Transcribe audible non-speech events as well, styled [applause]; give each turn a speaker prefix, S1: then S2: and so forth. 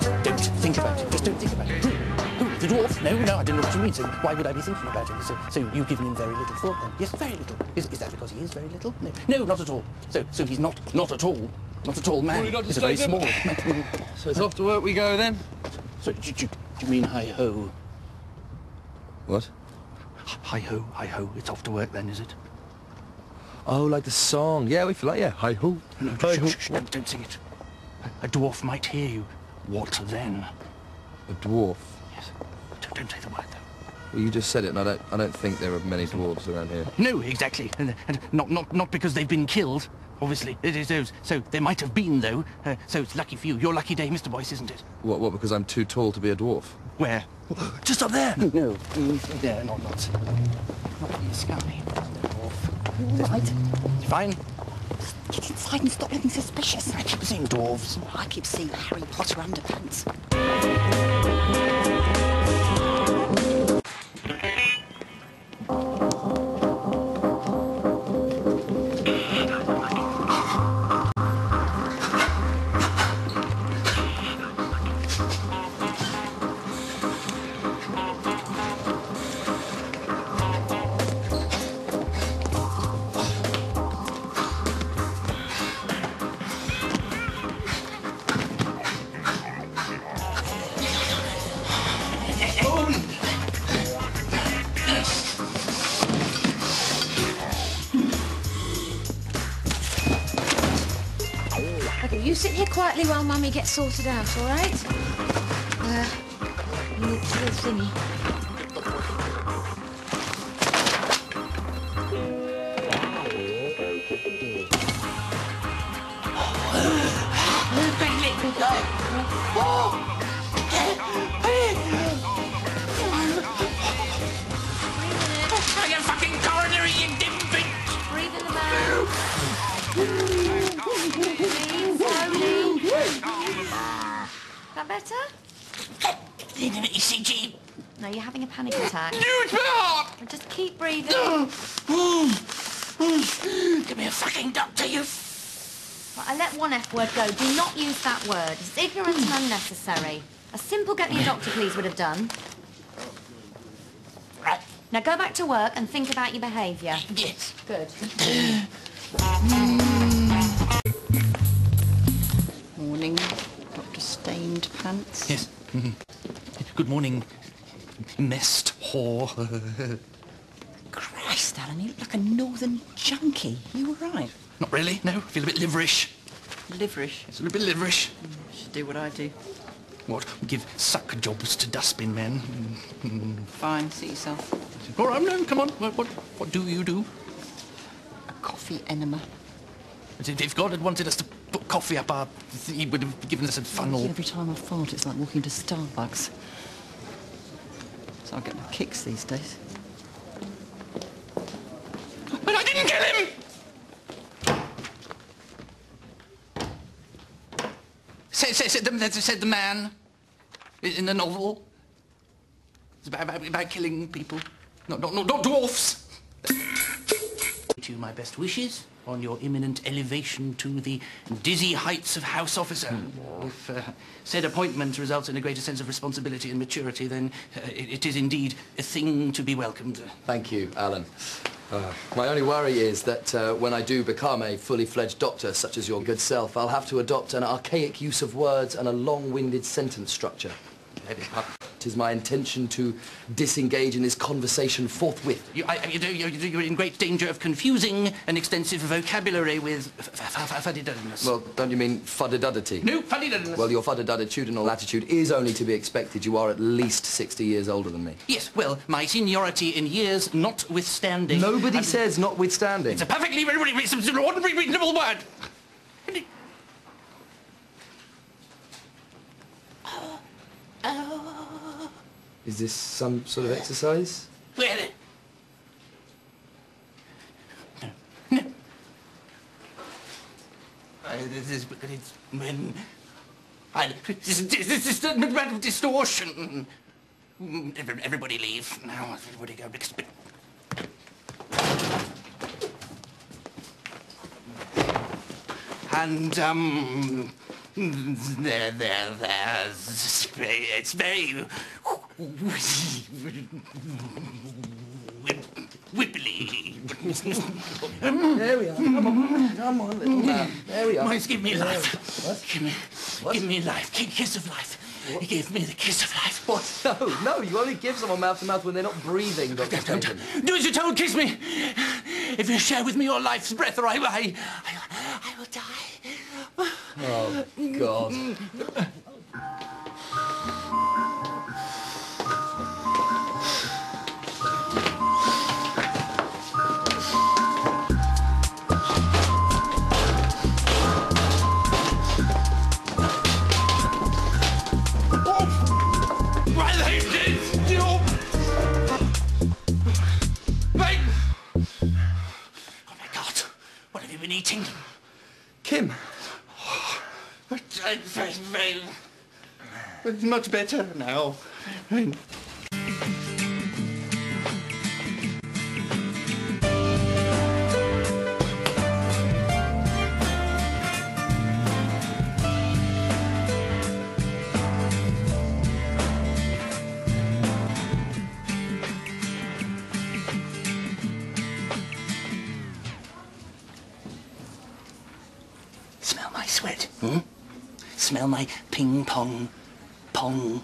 S1: just don't think about it. Just don't think about it. Who? Who? The dwarf? No, no, I don't know what you mean. So why would I be thinking about it? So, so you've given him very little thought then? Yes, very little. Is, is that because he is very little? No, no, not at all. So, so he's not, not at all, not at all man.
S2: Morning, Dr.
S1: He's a very
S2: Statham.
S1: small man. [laughs]
S2: So it's off to work we go then?
S1: so, do, do, do you mean hi ho?
S2: What?
S1: Hi ho, hi ho. It's off to work then, is it?
S2: Oh, like the song. Yeah, we feel like, yeah. Hi ho.
S1: No,
S2: hi-ho.
S1: shh, shh, don't, don't sing it. A, a dwarf might hear you. What then?
S2: A dwarf.
S1: Yes. Don't, don't say the word though.
S2: Well, you just said it, and I don't, I don't think there are many dwarves around here.
S1: No, exactly. And, and not, not, not because they've been killed, obviously. It is those. So there might have been, though. Uh, so it's lucky for you. Your lucky day, Mr. Boyce, isn't it?
S2: What, what, because I'm too tall to be a dwarf?
S1: Where? [gasps]
S2: Just up there!
S1: No. There, not, not. Not in the sky.
S3: All right.
S1: It's fine.
S3: Get inside and stop looking suspicious.
S1: I keep seeing dwarves.
S3: I keep seeing Harry Potter underpants.
S4: Quietly while Mummy gets sorted out, all right? Uh, you need to do the thingy. That better?
S1: Need an ECG.
S4: No, you're having a panic attack.
S1: Dude, heart!
S4: Just keep breathing.
S1: Give me a fucking doctor, you
S4: Right, I let one F word go. Do not use that word. It's ignorant and unnecessary. A simple get me a doctor, please, would have done.
S1: Right.
S4: Now go back to work and think about your behaviour.
S1: Yes.
S4: Good. [clears throat]
S1: Good morning, messed whore.
S3: Christ, Alan, you look like a northern junkie. You all right?
S1: Not really, no. I feel a bit liverish.
S3: Liverish.
S1: It's a little bit liverish.
S3: Mm, should do what I do.
S1: What? Give suck jobs to dustbin men.
S3: Fine, see yourself.
S1: All right, no, come on. What, what, what do you do?
S3: A coffee enema.
S1: If God had wanted us to coffee up our... He would have given us a funnel.
S3: Every time I fart, it's like walking to Starbucks. So I get no kicks these days.
S1: But I didn't kill him! Said, said, said, the, said the man in the novel. It's about, about, about killing people. Not, not, not, not dwarfs. To you my best wishes on your imminent elevation to the dizzy heights of House Officer. If uh, said appointment results in a greater sense of responsibility and maturity, then uh, it, it is indeed a thing to be welcomed.
S2: Thank you, Alan. Uh, my only worry is that uh, when I do become a fully fledged doctor, such as your good self, I'll have to adopt an archaic use of words and a long-winded sentence structure. It is my intention to disengage in this conversation forthwith.
S1: You, I, you you're, you're in great danger of confusing an extensive vocabulary with f- f- f- fuddy-duddiness.
S2: Well, don't you mean fuddiduddity?
S1: no, fuddy-duddiness.
S2: Well, your fuddidudditudinal attitude is only to be expected. You are at least 60 years older than me.
S1: Yes, well, my seniority in years notwithstanding...
S2: Nobody
S1: I'm-
S2: says notwithstanding.
S1: It's a perfectly ordinary reasonable word.
S2: Is this some sort of exercise?
S1: Well, no, no. Uh, this is because it's when I this is this is a matter of distortion. Mm, Everybody leave now. Everybody go. because- And um, There, there, there. It's very, very.
S2: There we are. Come on, come on, little man. There we are.
S1: Mine's give me life.
S2: What?
S1: Give me, give me life. Ki- Kiss of life. You give me the kiss of life.
S2: What? [laughs] No, no, you only give someone mouth to mouth when they're not breathing, Dr.
S1: Don't,
S2: Clayton.
S1: don't. Do as you're told. Kiss me. If you share with me your life's breath, or I, I, I, I will die.
S2: Oh, God. [laughs]
S1: What have you been eating?
S2: Kim,
S1: It's much better now. Hmm? Smell my ping pong pong.